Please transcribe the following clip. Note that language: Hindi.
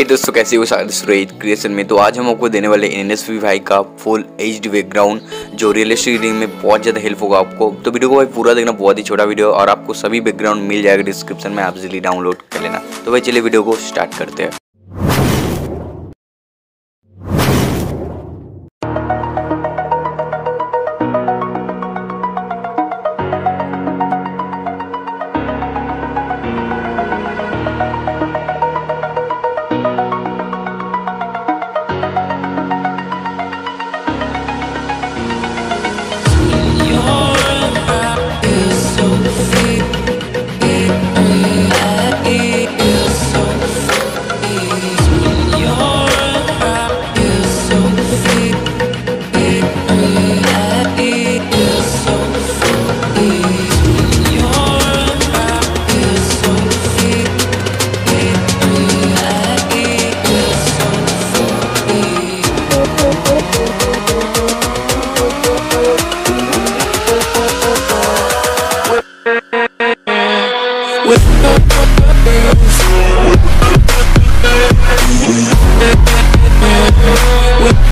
ये दोस्तों, कैसे हो? सुरेज क्रिएशन में। तो आज हम आपको देने वाले एन एस भाई का फुल एच बैकग्राउंड जो रियल स्टेट रिंग में बहुत ज़्यादा हेल्प होगा आपको। तो वीडियो को भाई पूरा देखना, बहुत ही छोटा वीडियो और आपको सभी बैकग्राउंड मिल जाएगा डिस्क्रिप्शन में, आप जल्दी डाउनलोड कर लेना। तो भाई चलिए वीडियो को स्टार्ट करते हैं। with girls.